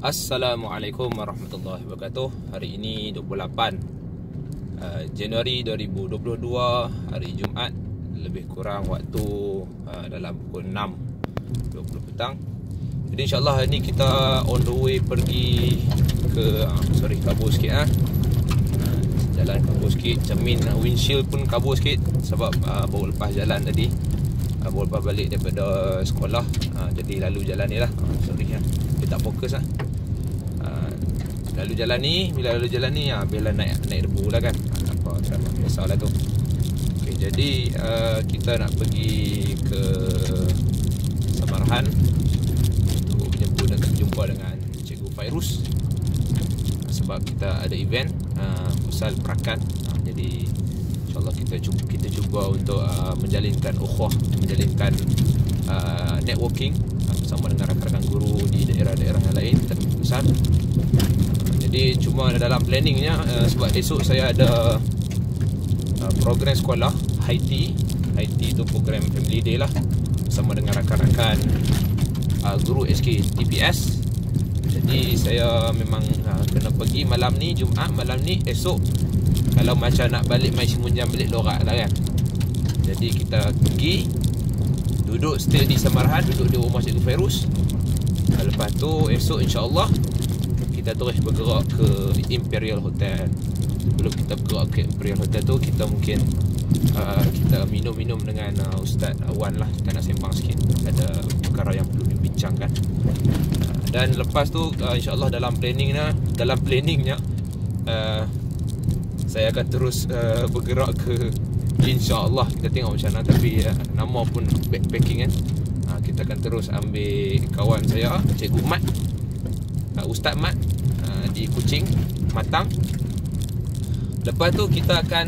Assalamualaikum warahmatullahi wabarakatuh. Hari ini 28 uh, Januari 2022 Hari Jumaat. Lebih kurang waktu uh, dalam pukul 6 20 petang. Jadi insyaAllah hari ini kita on the way pergi ke uh, Sorry kabur sikit uh, Jalan kabur sikit. Cermin windshield pun kabur sikit Sebab uh, baru lepas jalan tadi uh, Baru lepas balik daripada sekolah. Uh, Jadi lalu jalan ni lah. Uh, Sorry ya. Dia tak fokus lah. Lalu jalan ni bila lalu jalan ni ha, bila naik naik debu lah kan. Ha, apa macam biasalah tu. Okay, jadi uh, kita nak pergi ke Samarhan untuk jumpa dengan jumpa dengan Cikgu Fairuz. Sebab kita ada event uh, pusat perakan uh, jadi insyaallah kita cuba kita cuba untuk uh, menjalinkan ukhuwah menjalinkan uh, networking uh, bersama dengan rakan-rakan guru di daerah-daerah yang lain dan pusat jadi cuma dalam planningnya uh, sebab esok saya ada uh, program sekolah High Tea tu program family day lah bersama dengan rakan-rakan uh, guru SK TPS jadi saya memang uh, kena pergi malam ni Jumaat malam ni esok kalau macam nak balik mai semunjam balik lorak lah kan. Jadi kita pergi duduk stay di Samarhan duduk di rumah Cikgu Ferus lepas tu esok insyaAllah kita terus bergerak ke Imperial Hotel. Sebelum kita bergerak ke Imperial Hotel tu kita mungkin uh, kita minum-minum dengan uh, Ustaz Wan lah. Kita nak sembang sikit. Ada perkara yang perlu dibincangkan. Uh, dan lepas tu uh, insyaAllah dalam planningnya dalam planningnya uh, saya akan terus uh, bergerak ke InsyaAllah. Kita tengok macam mana. Tapi uh, nama pun backpacking kan. Uh, Kita akan terus ambil kawan saya Cikgu Mat. Uh, Ustaz Mat uh, di Kuching Matang. Lepas tu kita akan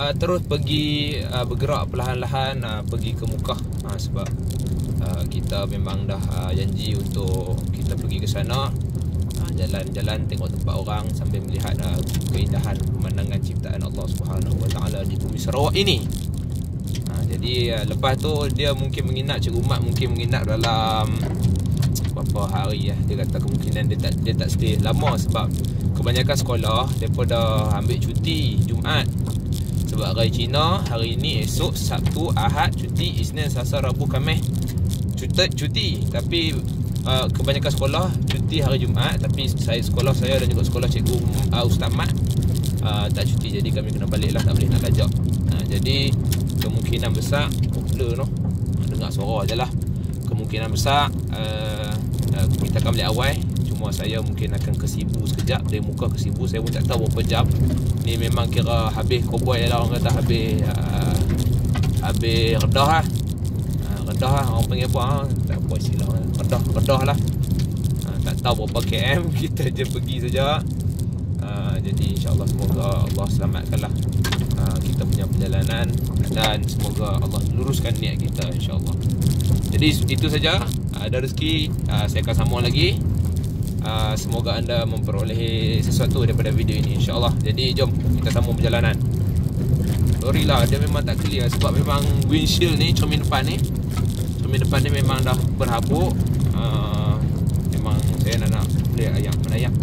uh, terus pergi uh, bergerak perlahan-lahan uh, pergi ke Mukah uh, sebab uh, kita memang dah uh, janji untuk kita pergi ke sana jalan-jalan tengok tempat orang sambil melihat uh, keindahan pemandangan ciptaan Allah Subhanahu Wa Taala di bumi Sarawak ini uh, jadi uh, lepas tu dia mungkin menginap Cikgu Mat mungkin menginap dalam beberapa hari ya. Dia kata kemungkinan dia tak dia tak stay lama sebab kebanyakan sekolah depa dah ambil cuti Jumaat. Sebab hari Cina hari ini esok Sabtu Ahad cuti Isnin Selasa Rabu Khamis cuti cuti tapi uh, kebanyakan sekolah cuti hari Jumaat tapi saya sekolah saya dan juga sekolah cikgu uh, Ustaz Mat uh, tak cuti jadi kami kena balik lah tak boleh nak lajak uh, jadi kemungkinan besar popular no dengar suara je lah kemungkinan besar uh, uh, kita akan balik awal. Cuma saya mungkin akan ke Sibu sekejap dari muka ke Sibu saya pun tak tahu berapa jam. Ni memang kira habis koboi lah orang kata habis uh, habis redah lah. Uh, redah lah orang panggil apa uh, apa istilah redah redah lah. Uh, tak tahu berapa KM kita je pergi saja. Uh, jadi insyaAllah semoga Allah selamatkan lah. Uh, kita punya perjalanan. Dan semoga Allah luruskan niat kita insyaAllah. Jadi itu saja. Ada rezeki. Uh, saya akan sambung lagi. Uh, semoga anda memperoleh sesuatu daripada video ini insyaallah. Jadi jom kita sambung perjalanan. Sorry lah dia memang tak clear sebab memang windshield ni cermin depan ni cermin depan ni memang dah berhabuk. Uh, memang saya nak nak clear ayam mana ayam.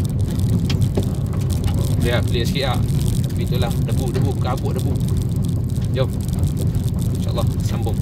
Uh, clear clear sikit lah. Tapi itulah debu debu kabut debu. Jom. Insyaallah sambung